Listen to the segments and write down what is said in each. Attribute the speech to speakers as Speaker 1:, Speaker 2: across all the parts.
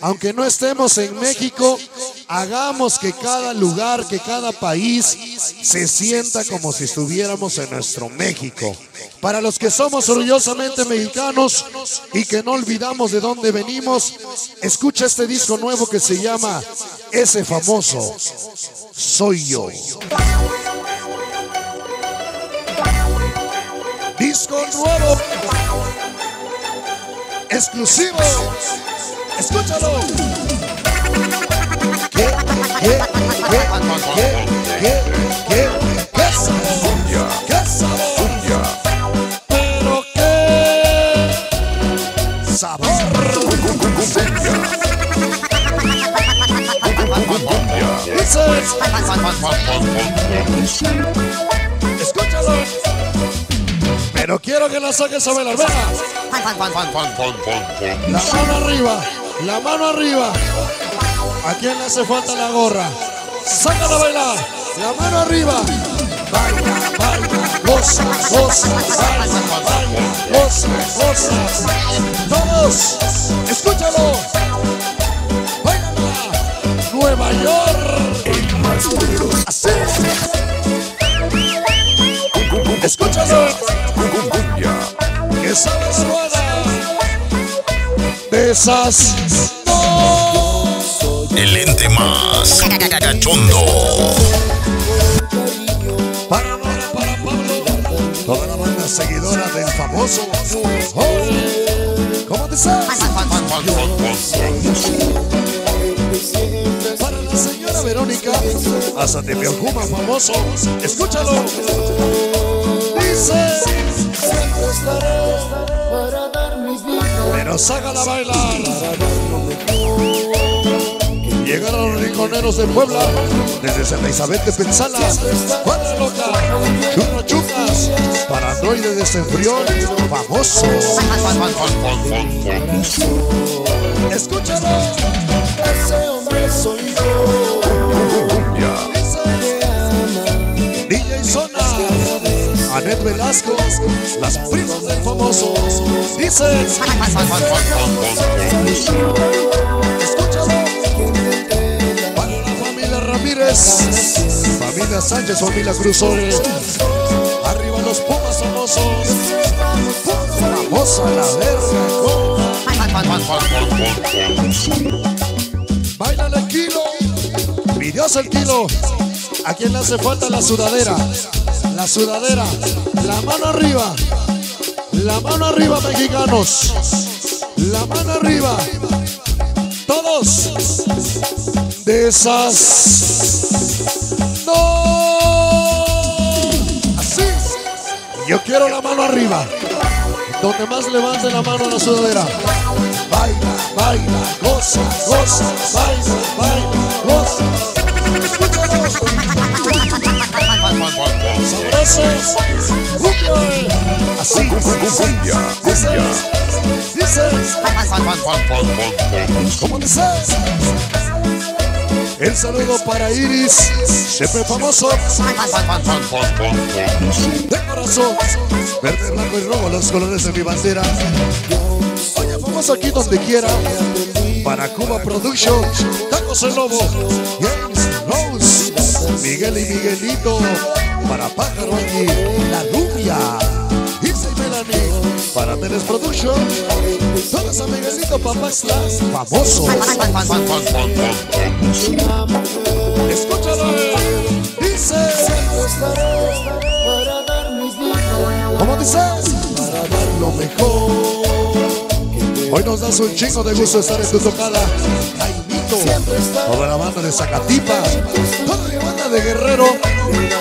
Speaker 1: aunque no estemos en México, hagamos que cada lugar, que cada país se sienta como si estuviéramos en nuestro México. Para los que somos orgullosamente mexicanos y que no olvidamos de dónde venimos, escucha este disco nuevo que se llama Ese famoso Soy yo. Disco nuevo. Exclusivo. Escúchalo. ¿Qué? ¿Qué? ¿Qué? ¿Qué? ¿Qué? ¿Qué? ¿Qué sabor? ¿Qué sabor? Pero qué sabor. Escúchalo. Pero quiero que la saques sobre las venas. La mano arriba, la mano arriba. ¿A quién le hace falta la gorra? Sácala a bailar, la mano arriba. Baila, baila, goza, goza, baila, baila, goza, goza. Todos, escúchalo. Bailala, Nueva York. Así. Escúchalo. Que sabes esas.
Speaker 2: El ente más cachondo.
Speaker 1: Para Nora, para Pablo, toda la banda seguidora del famoso. ¿Cómo te sabes? Para la señora Verónica, hasta te famoso. Escúchalo. Dice, pero sácala a bailar. Llegaron los rinconeros de Puebla, desde Santa Isabel de Pensala, Cuadra Loca, Churro Chucas, para Androide de Senfrión, famoso. Escúchalo. Ese hombre soy yo. DJ Zona, Anet Velasco, las primas del famoso. Dicen, escúchalo. Para la familia Ramírez, familia Sánchez, familia Cruzores. Arriba los Pumas famosos. Famosa la verga. El kilo. Pidióse el kilo. ¿A quién le hace falta la sudadera? La sudadera. La mano arriba. La mano arriba, mexicanos. La mano arriba. Todos. De esas. No. Así. Yo quiero la mano arriba. Donde más levante la mano a la sudadera. Baila, baila, goza, goza, baila, baila, goza. Así, dices. El saludo para Iris, siempre famoso, de corazón, verde, blanco y rojo, los colores de mi bandera. Oye, famoso aquí donde quiera, para Cuba Production, Tacos el Lobo, Rose, Miguel y Miguelito, para Pájaro aquí, La Rubia, Isa y Melanie, para Teles Production, todas a Miguelito Papaxla, famoso. Escúchalo, dice, ¿cómo dices? Para dar lo mejor. Hoy nos das un chingo de gusto estar en tu tocada. Jaimito, toda la banda de Zacatipa, toda la banda de Guerrero,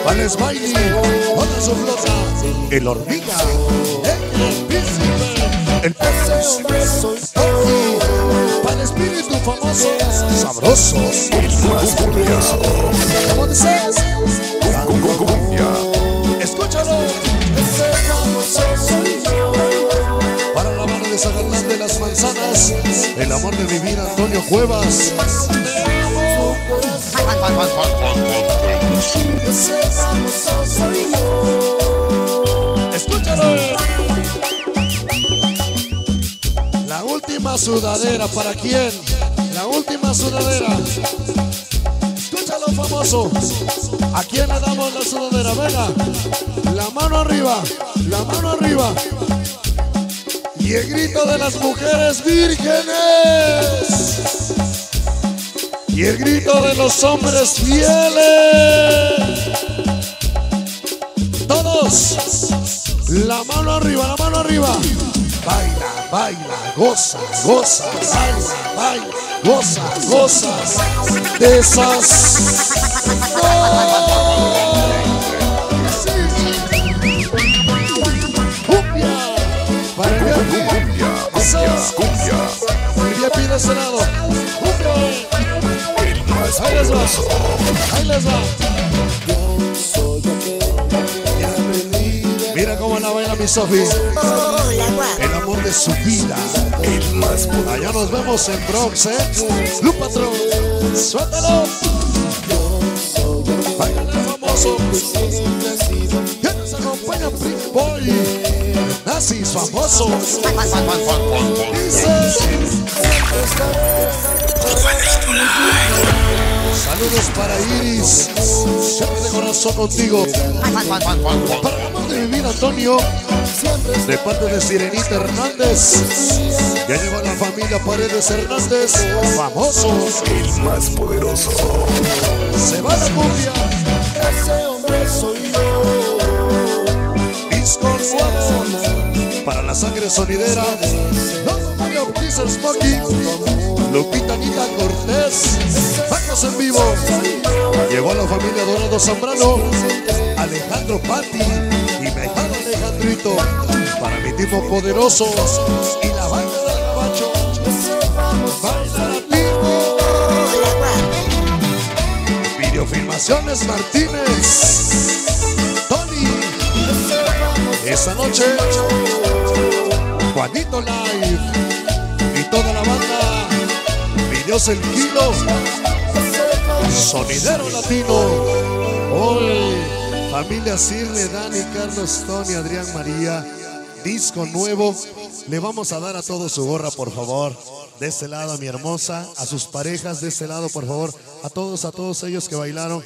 Speaker 1: Van Smiley, toda su flota, el hormiga, el príncipe, el príncipe, para el espíritu famoso, sabroso, ¿cómo dices? De mi vida, Antonio Cuevas. Escúchalo. La última sudadera, ¿para quién? La última sudadera. Escúchalo, famoso. ¿A quién le damos la sudadera? Venga. La mano arriba. La mano arriba. Y el grito de las mujeres vírgenes. Y el grito de los hombres fieles. Todos. La mano arriba, la mano arriba. Baila, baila, goza, goza, baila, baila, goza, goza. De esas. Cumbia,
Speaker 2: cumbia, cumbia.
Speaker 1: El VIP de ese lado. Cumbia. Ahí les va. Ahí les va. Mira cómo la baila mi Sofi. El amor de su vida.
Speaker 2: El más.
Speaker 1: Allá nos vemos en Bronx, ¿eh? Lu Patrón. Suéltalo. Baila famoso. Que nos acompaña Boy. Nazis famosos. Dice. Saludos para Iris. Siempre de corazón contigo. Para el amor de mi vida, Antonio. De parte de Sirenita Hernández. Ya llegó la familia Paredes Hernández. Famosos.
Speaker 2: El más poderoso.
Speaker 1: Se va la cumbia.
Speaker 3: Ese hombre soy
Speaker 1: la sangre sonidera. Loco Mario Blizzard Smokey. Lupita Anita Cortés. Vamos en vivo. Llegó la familia Dorado Zambrano. Alejandro Patti. Y mejor Alejandrito. Para mi tipo poderoso. Y la banda del
Speaker 4: guapa.
Speaker 1: Videofilmaciones Martínez. Tony. Esta noche. Juanito Live. Y toda la banda. Videos el kilo. Sonidero latino. Hoy. Familia Sirle, Dani, Carlos, Tony, Adrián, María. Disco nuevo. Le vamos a dar a todos su gorra, por favor. De este lado a mi hermosa, a sus parejas de este lado, por favor. A todos, a todos ellos que bailaron.